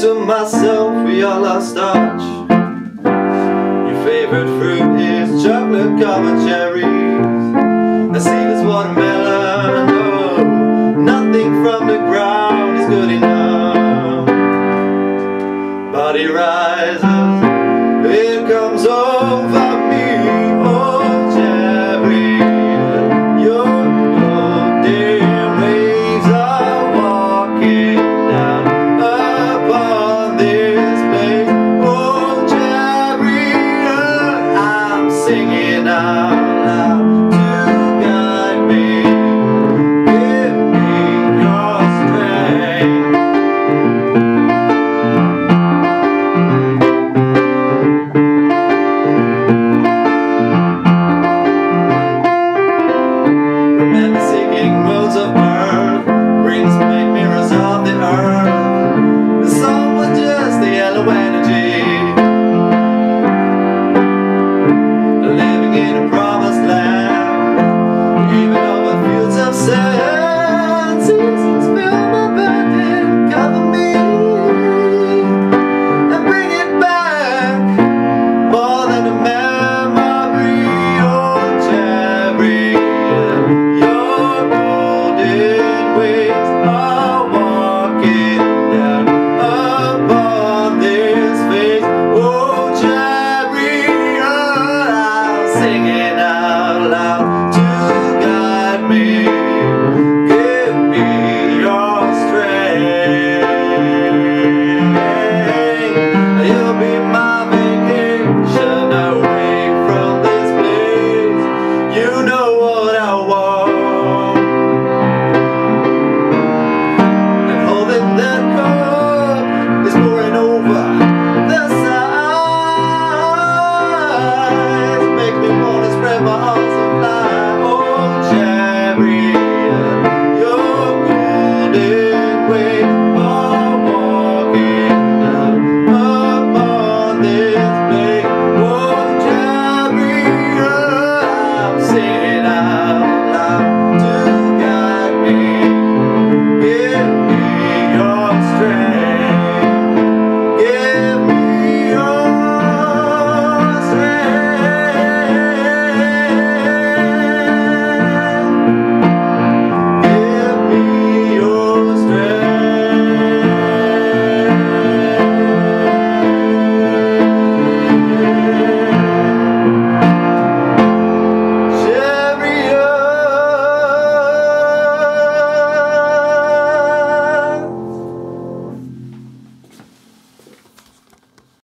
to myself we all lost touch. Your favorite fruit is chocolate covered cherries. The see is watermelon. Oh, Nothing from the ground is good enough. Body rises It comes over to me. Give me your strength. Of rings made mirrors of the earth. The sun was just the yellow energy.